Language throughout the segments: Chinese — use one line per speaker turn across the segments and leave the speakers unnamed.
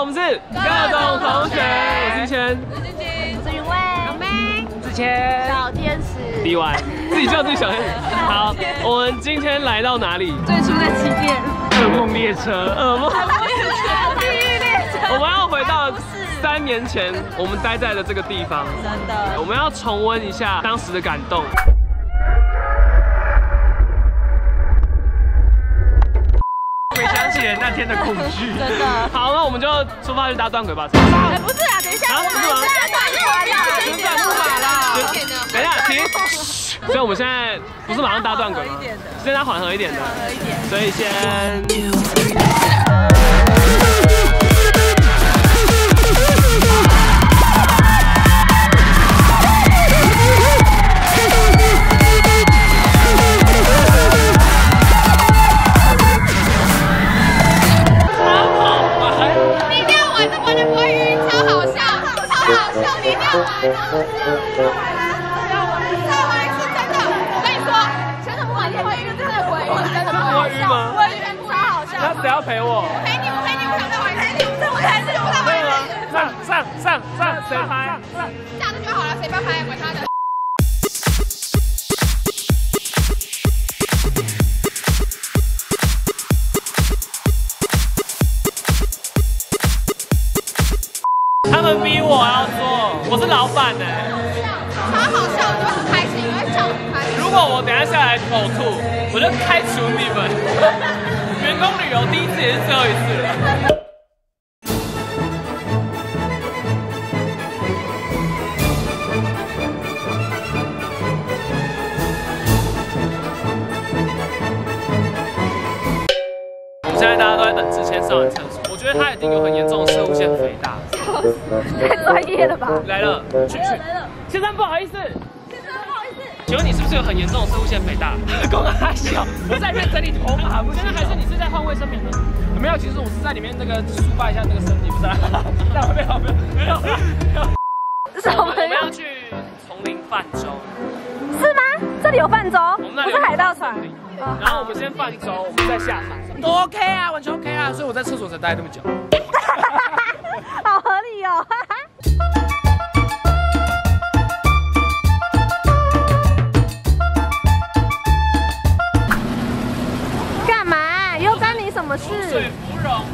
我们是使，B Y，自己叫自己小天使。好，我们今天来到哪里？
最初的起点，
噩梦列车，噩梦列
车地狱列车。我
们要回到三年前我们待在的这个地方，真的，我们要重温一下当时的感动。
那天的恐惧，
真的。
好，那我们就出发去搭断轨吧。哎，
不是啊，等一下，啊，不是吗？旋转木马啦。等一下，停。
所以我们现在不是马上搭断轨吗？现在缓和一点的。所以先。要陪我？我陪
你，我陪你，我想再玩一次。这我才是，我再玩一次。
上上上上，谁拍？
下次就好了，谁不要拍，管他的。
他们逼我要做，我是老板呢。
超好笑，我就很开心，因为
笑很开
心。如果我等下下来呕吐，我就开除你们。员工旅游第一次也是最后一次了。我们现在大家都在等志谦上完厕所，我觉得他已经有很严重的射物腺肥大。
太专业了吧？
来了，去去，先生不好意思。请问你是不是有很严重的射物腺肥大？
公阿小，我在里面整理头发，不是还是你是在换卫生棉呢？没有，其实我是在里面那个抒发一下那个身体，不是？没有没有没有没有。
我们要
去丛林泛舟，
是吗？这里有泛舟，
不是海盗船。然后我们先泛舟，我们再下海。都
OK 啊，完全 OK 啊，所以我在厕所才待那么久。
卤水
芙蓉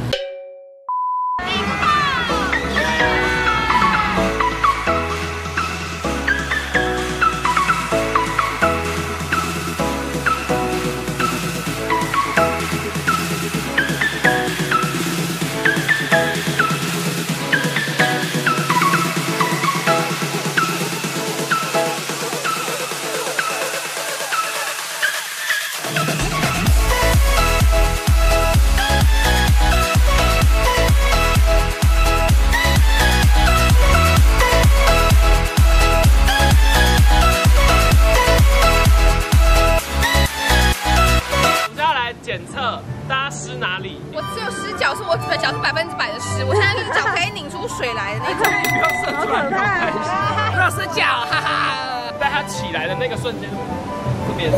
那个瞬间，特别，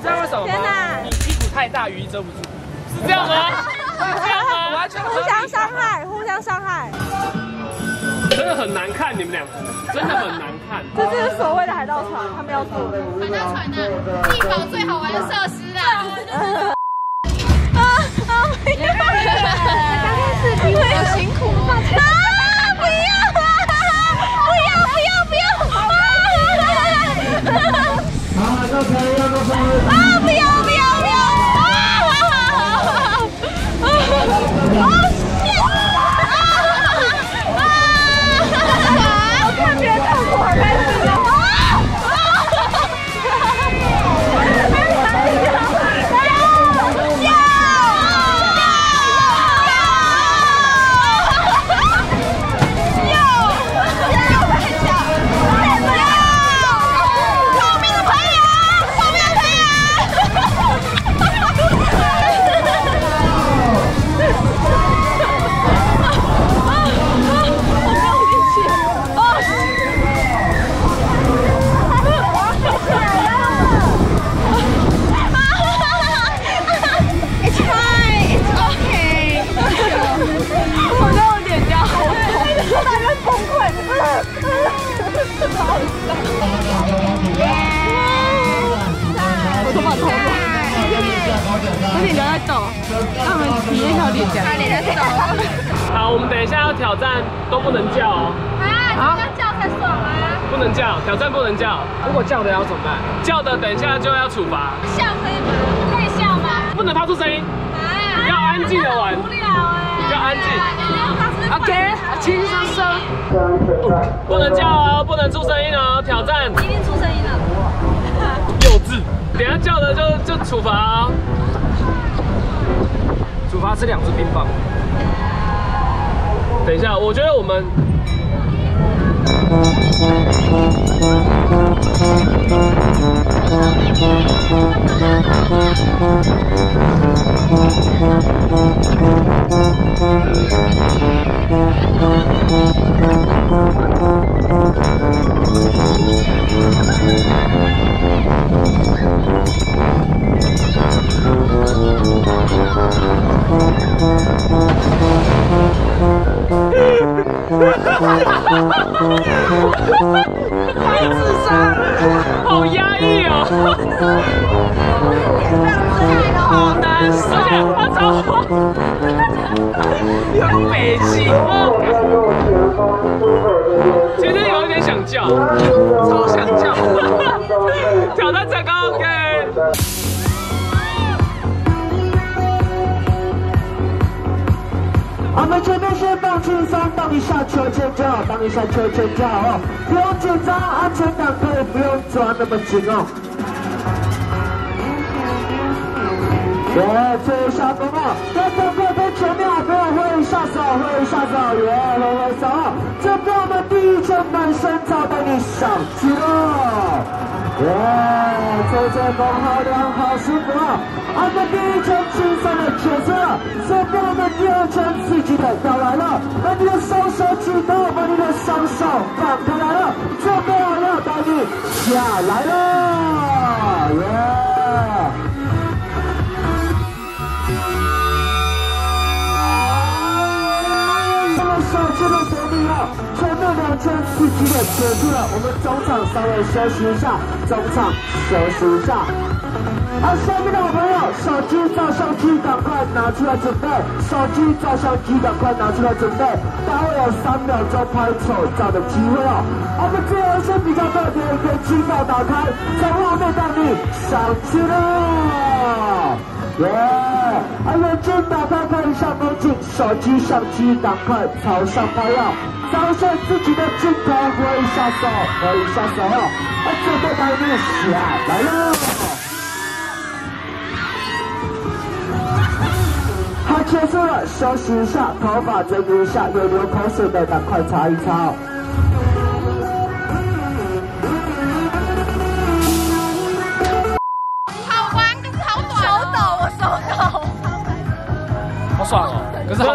知道为
什么吗？你屁股太大，雨衣遮不住，
是这样吗？是
这样
吗？完
全互相伤害，
互相伤害，
真的很难看，你们俩真的很难看。这
就是所谓的海盗船，他们要做的。
海盗船呢？地堡最好玩
的设施 在走，让我们
体验一下脸
颊。脸走。
好，我们等一下要挑战，都不能叫哦。
啊，要叫才爽啊！
不能叫，挑战不能叫。
如果叫的要怎么办？
叫的等一下就要处罚。
笑可以吗？可以笑吗？
不能发出声音。
啊！要
安静的玩。无聊
哎。要安静。OK，轻声声。
不能叫哦，不能出声音哦，挑战。一
定出声音了。
幼稚，等下叫了就就处罚哦。
处罚是两只冰棒。
等一下，我觉得我们。难受，我操！
有北气
哦！其实有一点想叫，
超想叫！
挑战成功，OK。
我们前面先放轻松，当你下球尖叫，当你下球尖叫哦，不用紧张，安全感可以不用抓那么紧哦。耶，最后下攻哦，在这个跟前面好朋友挥下手，挥下手，耶，挥挥手，这边我们第一圈满身操带你上去了。耶，这这风好凉好舒服啊！我们第一圈轻松的结束了，这边我们第二圈刺激的要来了，把你的双手举高，把你的双手放开来了，这边我要带你下来了，前面两圈刺激的结束了，我们中场稍微休息一下，中场休息一下。好，下面的好朋友，手机照相机赶快拿出来准备，手机照相机赶快拿出来准备，待会有三秒钟拍丑照的机会哦。我们最后一圈比较特别，可以机罩打开，从后面带你上去了。耶！啊，眼睛打开看一下风景，手机相机赶快朝上拍哦，照下自己的镜头，挥一下手，挥一下手哦，啊，准备带你下来喽。好，结束了，休息一下，头发整理一下，有流口水的赶快擦一擦。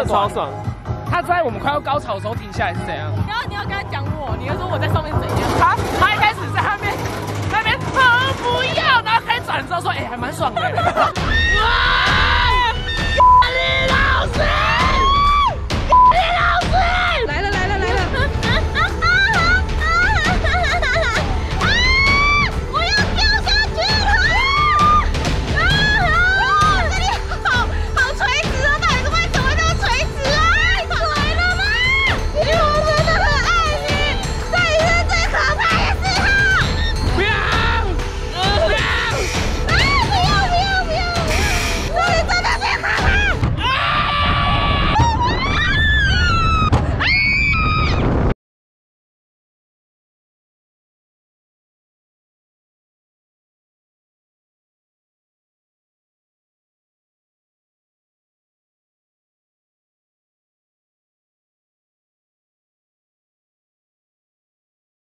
爽
爽
他在我们快要高潮的时候停下来是怎样？
然后你要跟他讲我你要说我在上面怎样？
他他一开始在那边那边啊不要！然后开始转之后说哎还蛮爽的。